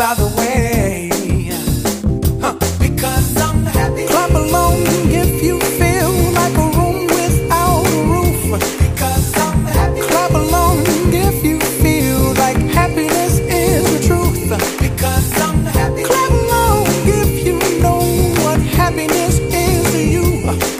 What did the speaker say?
by the way. Clap along if you feel like a room without a roof. Clap along if you feel like happiness is the truth. Clap along if you know what happiness is to you.